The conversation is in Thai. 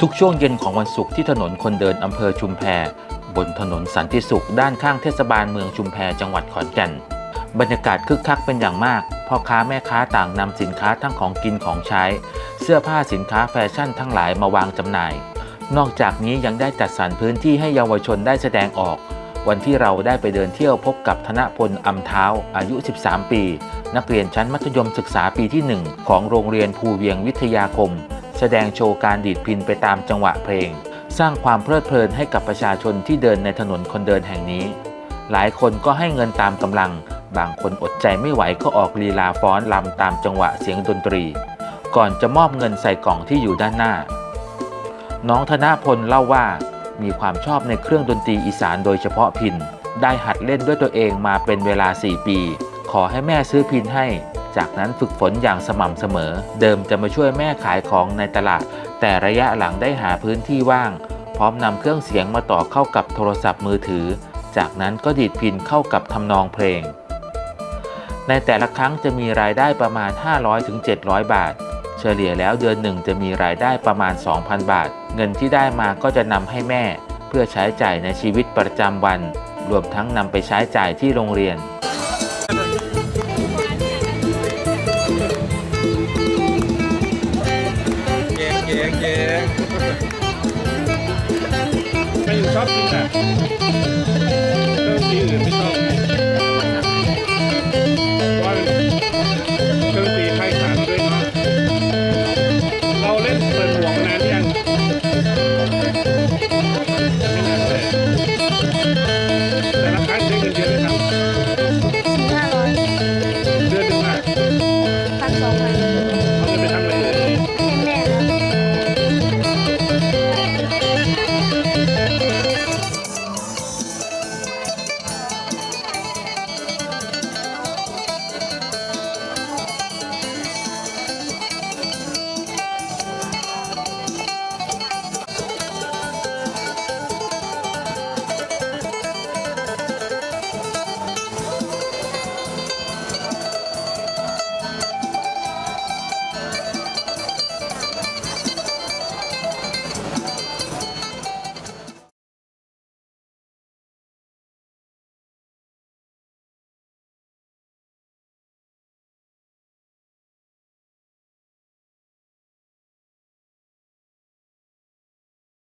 ทุกช่วงเย็นของวันศุกร์ที่ถนนคนเดินอำเภอชุมแพบนถนนสันติสุขด้านข้างเทศบาลเมืองชุมแพจังหวัดขอนแก่น บรรยากาศคึกคักเป็นอย่างมากพ่อค้าแม่ค้าต่างนำสินค้าทั้งของกินของใช้ เสื้อผ้าสินค้าแฟชั่นทั้งหลายมาวางจำหน่าย นอกจากนี้ยังได้จัดสรรพื้นที่ให้เยาวชนได้แสดงออก วันที่เราได้ไปเดินเที่ยวพบกับธนพลอำเท้า อายุ 13 ปี นักเรียนชั้นมัธยมศึกษาปีที่ 1 ของโรงเรียนภูเวียงวิทยาคม แสดงโชว์การดีดพินไปตามจังหวะเพลง สร้างความเพลิดเพลินให้กับประชาชนที่เดินในถนนคนเดินแห่งนี้ หลายคนก็ให้เงินตามกำลัง บางคนอดใจไม่ไหวก็ออกลีลาฟ้อนลำตามจังหวะเสียงดนตรี ก่อนจะมอบเงินใส่กล่องที่อยู่ด้านหน้า น้องธนพลเล่าว่า มีความชอบในเครื่องดนตรีอีสานโดยเฉพาะพิน ได้หัดเล่นด้วยตัวเองมาเป็นเวลา 4 ปี ขอให้แม่ซื้อพินให้ จากนั้นฝึกฝนอย่างสม่ำเสมอ เดิมจะมาช่วยแม่ขายของในตลาด แต่ระยะหลังได้หาพื้นที่ว่าง พร้อมนำเครื่องเสียงมาต่อเข้ากับโทรศัพท์มือถือ จากนั้นก็ดีดพินเข้ากับทำนองเพลง ในแต่ละครั้งจะมีรายได้ประมาณ 500-700 บาท ฉลี่ยแล้วเดือนหนึ่งจะมีรายได้ประมาณ 2,000 บาท เงินที่ได้มาก็จะนำให้แม่ เพื่อใช้จ่ายในชีวิตประจำวัน รวมทั้งนำไปใช้จ่ายที่โรงเรียนแยงแยงแยงไม่อยู่ชอบกินอะเรื่องดนตรีอื่นไม่ชอบ